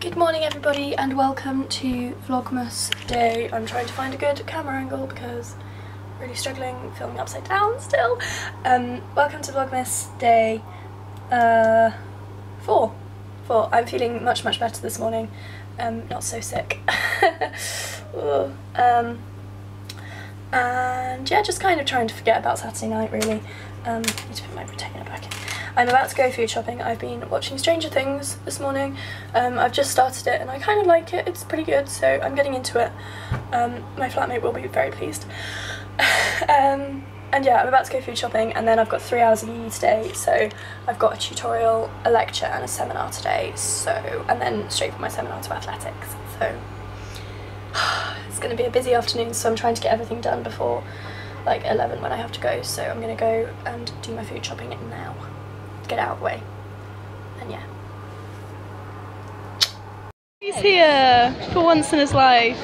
Good morning everybody and welcome to Vlogmas Day. I'm trying to find a good camera angle because I'm really struggling filming upside down still. Um, welcome to Vlogmas Day uh, 4. 4. I'm feeling much much better this morning. Um, not so sick. um, and yeah, just kind of trying to forget about Saturday night really. Um, need to put my retainer back in. I'm about to go food shopping. I've been watching Stranger Things this morning. Um, I've just started it and I kind of like it. It's pretty good, so I'm getting into it. Um, my flatmate will be very pleased. um, and yeah, I'm about to go food shopping and then I've got three hours of uni today. So I've got a tutorial, a lecture and a seminar today. So, and then straight from my seminar to athletics. So it's going to be a busy afternoon, so I'm trying to get everything done before like 11 when I have to go. So I'm going to go and do my food shopping now get out of the way. And yeah. He's here for once in his life.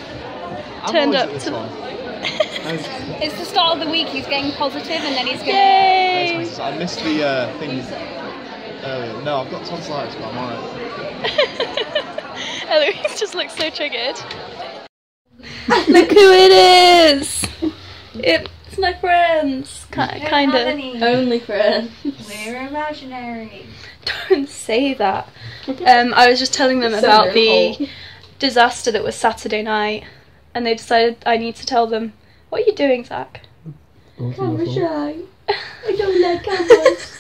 Turned up to. it's the start of the week. He's getting positive, and then he's going. Yay! I missed the uh, thing earlier. No, I've got tonsillitis, but I'm alright. Eloise just looks so triggered. Look who it is! It's my friends. Ki- kind of. Only friends. We're imaginary. Don't say that. Um, I was just telling them So about little. the disaster that was Saturday night, and they decided I need to tell them. What are you doing, Zach? Camera shy. I don't like cameras.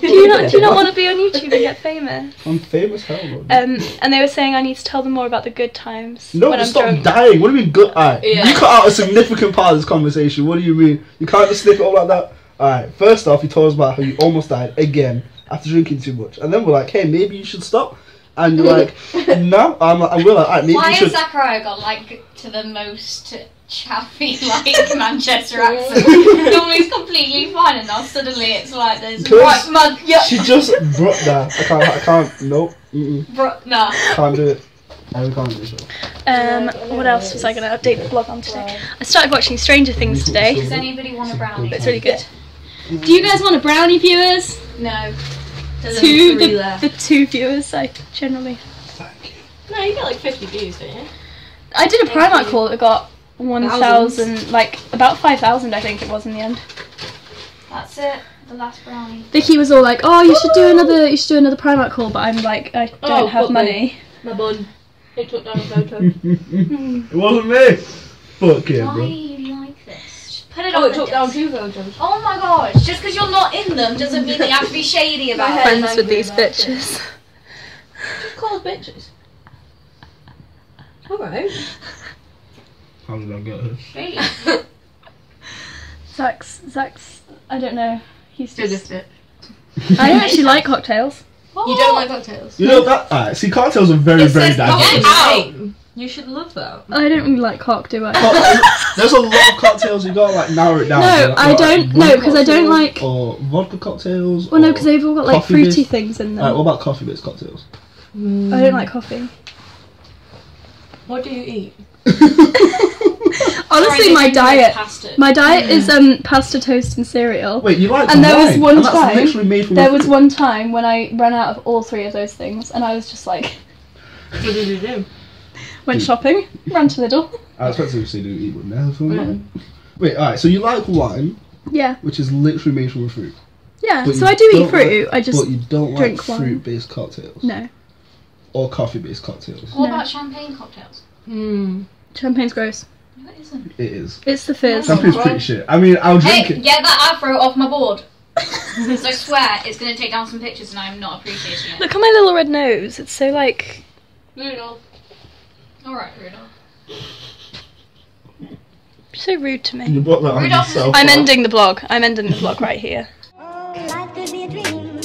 Do you not? Do you not want to be on YouTube and get famous? I'm famous hell, bro. Um, and they were saying I need to tell them more about the good times no, when I'm stop drunk. dying. What do you mean good? Alright, Yeah. you cut out a significant part of this conversation. What do you mean? You can't just snip it all like that. Alright, first off, you told us about how you almost died again after drinking too much, and then we're like, hey, maybe you should stop. And you're like, no, I'm like, and we're like, alright, maybe Why you has should. Zachariah got like to the most chaffy like Manchester accent? Normally it's completely fine, and now suddenly it's like there's Because right mug. Yeah, She just brought that. I can't. I can't. Nope. Mm-mm, bro, nah. can't do it. I can't do it. Um, what else was I going to update the blog on today? I started watching Stranger Things today. Does anybody want a brownie? It's really good. Do you guys want a brownie, viewers? No. There's Two, the, the two viewers I generally. Thank you. No, you get like 50 views, don't you? I did a Thank Primark you. haul that got 1,000, like about 5,000 I think it was in the end. That's it. The last brownie. Vicky was all like, "Oh, you should do another, you should do another Primark haul," but I'm like, I oh, don't Oh, have but money. My bun. It took down a photo. it wasn't me. Fuck it, Why bro. you like this? Just put it oh, on it took down desk. two photos. Oh my gosh! Just because you're not in them doesn't mean that you have to be shady about it. Friends with these bitches. Just call us bitches. Alright. How did I get her? Zach's, Zach's, I don't know. He's Sugar just. spit. I don't actually like cocktails. You don't like cocktails? You know that? Alright, see, cocktails are very, very diverse. out! You should love that. I don't really like cock, do I? Cock- There's a lot of cocktails you gotta like narrow it down. No, So, like, I don't. rum No, because I don't like. Or vodka cocktails. Well, no, or because they've all got like coffee fruity based- things in them. Alright, what about coffee based cocktails? I don't like coffee. What do you eat? Honestly, my diet, my diet is um pasta, toast, and cereal. Wait, you like And there was wine, one and that's time- literally made from There a was one time when I ran out of all three of those things, and I was just like, What did you do? went shopping, ran to Lidl. I expect you to say do eat with never. Wait, alright, so you like wine, Yeah, which is literally made from a fruit. yeah. But so you I do eat don't fruit. like- I just but you don't drink like wine. fruit based cocktails. no. Or coffee based cocktails. What No. about champagne cocktails? Hmm. Champagne's gross. No, it isn't. It is. It's the first. Champagne's pretty shit. I mean, I'll drink Hey, it. get that afro off my board. Because I swear it's going to take down some pictures and I'm not appreciating it. Look at my little red nose. It's so like. Rudolph. Alright, Rudolph. So rude to You me. brought that on Rudolph is- yourself. I'm ending the blog. I'm ending the blog right here. Oh, life could be a dream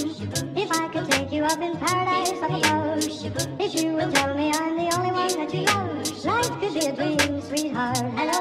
if I could take you up in paradise up above. If you would tell me I'm the only one that you love, life could be a dream, sweetheart. Hello,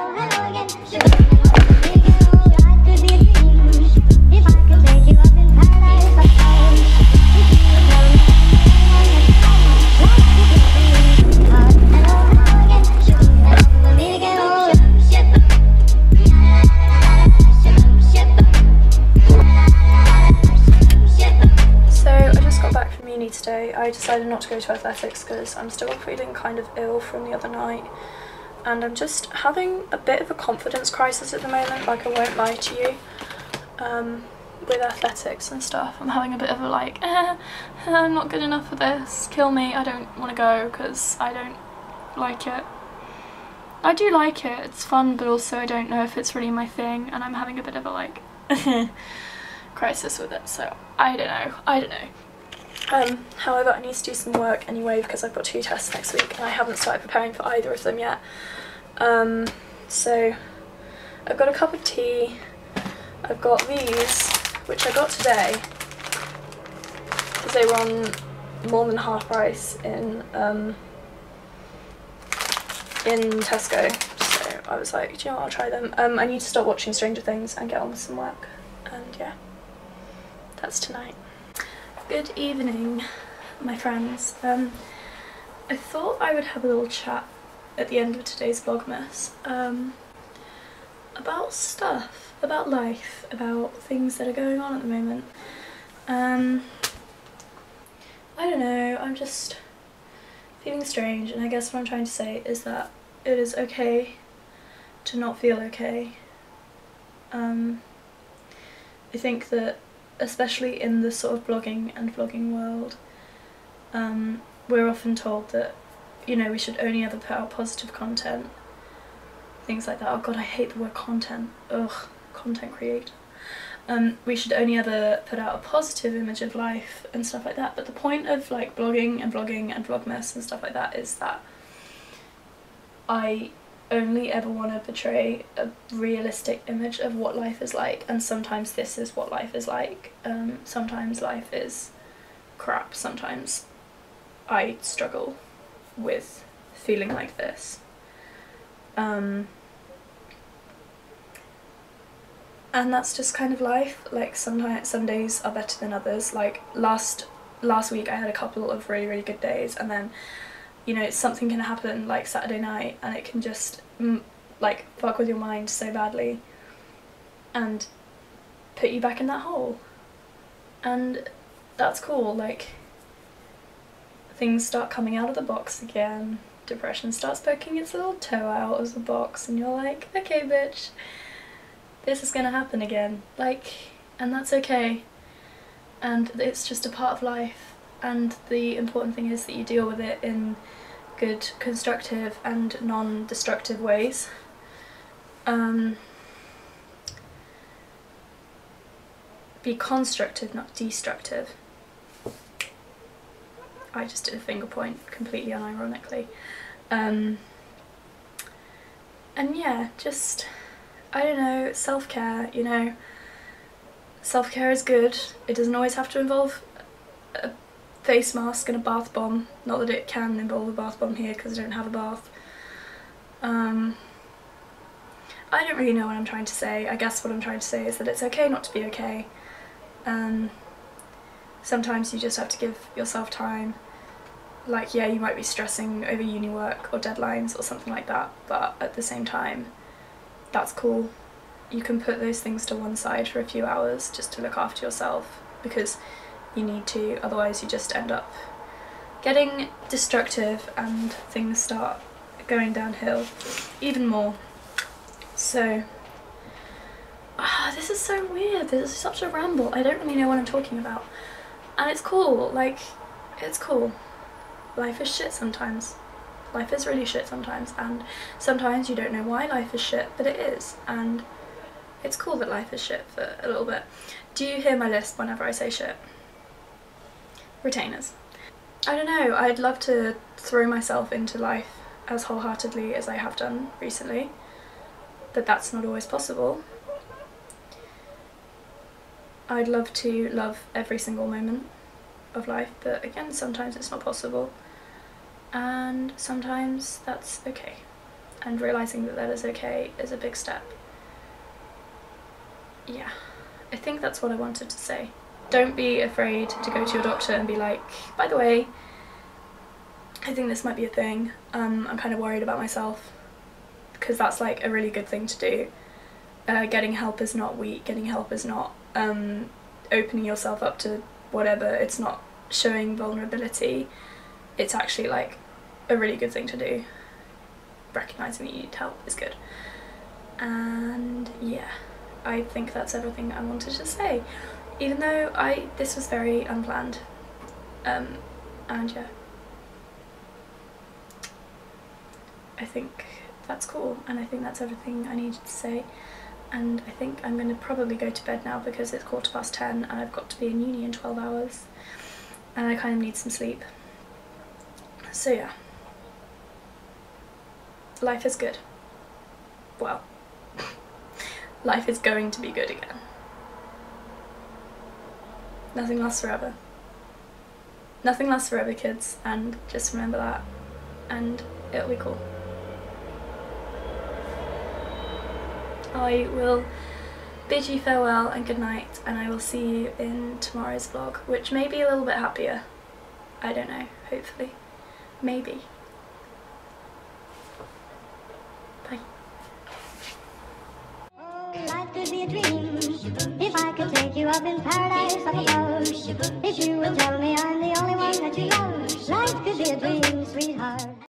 Uni today. I decided not to go to athletics because I'm still feeling kind of ill from the other night. And I'm just having a bit of a confidence crisis at the moment, like I won't lie to you. Um, with athletics and stuff, I'm having a bit of a like, eh, I'm not good enough for this, kill me, I don't want to go because I don't like it. I do like it, it's fun, but also I don't know if it's really my thing, and I'm having a bit of a like crisis with it, so I don't know, I don't know. Um, however, I need to do some work anyway because I've got two tests next week and I haven't started preparing for either of them yet. Um, so I've got a cup of tea, I've got these, which I got today because they were on more than half price in um, in Tesco. So I was like, do you know what, I'll try them. Um, I need to stop watching Stranger Things and get on with some work. And yeah, that's tonight. Good evening, my friends. Um, I thought I would have a little chat at the end of today's Vlogmas um, about stuff, about life, about things that are going on at the moment. Um, I don't know, I'm just feeling strange and I guess what I'm trying to say is that it is okay to not feel okay. Um, I think that especially in the sort of blogging and vlogging world, um, we're often told that, you know, we should only ever put out positive content, things like that. Oh god, I hate the word content. Ugh, content creator. Um, we should only ever put out a positive image of life and stuff like that. But the point of like blogging and vlogging and vlogmas and stuff like that is that I only ever want to portray a realistic image of what life is like and sometimes this is what life is like. Um, sometimes life is crap. Sometimes I struggle with feeling like this. Um, and that's just kind of life. Like sometimes some days are better than others. Like last last week I had a couple of really really good days and then you know something can happen like Saturday night and it can just mm, like fuck with your mind so badly and put you back in that hole. And that's cool like things start coming out of the box again. Depression starts poking its little toe out of the box and you're like okay bitch this is gonna happen again. Like and that's okay. And it's just a part of life and the important thing is that you deal with it in good constructive and non-destructive ways. Um, be constructive not destructive. I just did a finger point completely unironically. Um, and yeah just I don't know self-care you know. Self-care is good. It doesn't always have to involve a face mask and a bath bomb. Not that it can involve a bath bomb here because I don't have a bath. Um, I don't really know what I'm trying to say. I guess what I'm trying to say is that it's okay not to be okay. Um, sometimes you just have to give yourself time. Like yeah you might be stressing over uni work or deadlines or something like that but at the same time that's cool. You can put those things to one side for a few hours just to look after yourself because you need to otherwise you just end up getting destructive and things start going downhill even more. So ah this is so weird. This is such a ramble. I don't really know what I'm talking about. And it's cool. Like it's cool. Life is shit sometimes. Life is really shit sometimes. And sometimes you don't know why life is shit but it is. And it's cool that life is shit for a little bit. Do you hear my list whenever I say shit? Retainers. I don't know, I'd love to throw myself into life as wholeheartedly as I have done recently, but that's not always possible. I'd love to love every single moment of life, but again, sometimes it's not possible. And sometimes that's okay. And realising that that is okay is a big step. Yeah, I think that's what I wanted to say. Don't be afraid to go to your doctor and be like, by the way, I think this might be a thing. Um, I'm kind of worried about myself because that's like a really good thing to do. Uh, getting help is not weak, getting help is not um, opening yourself up to whatever, it's not showing vulnerability, it's actually like a really good thing to do. Recognizing that you need help is good. And yeah, I think that's everything I wanted to say. Even though I this was very unplanned. Um, and yeah. I think that's cool and I think that's everything I needed to say and I think I'm going to probably go to bed now because it's quarter past 10 and I've got to be in uni in 12 hours and I kind of need some sleep. So yeah. Life is good. Well, life is going to be good again. Nothing lasts forever. Nothing lasts forever, kids, and just remember that, and it'll be cool. I will bid you farewell and good night, and I will see you in tomorrow's vlog, which may be a little bit happier. I don't know, hopefully. Maybe. Bye. Could take you up in paradise, I suppose. If you would tell me I'm the only one that you love, life could be a dream, sweetheart.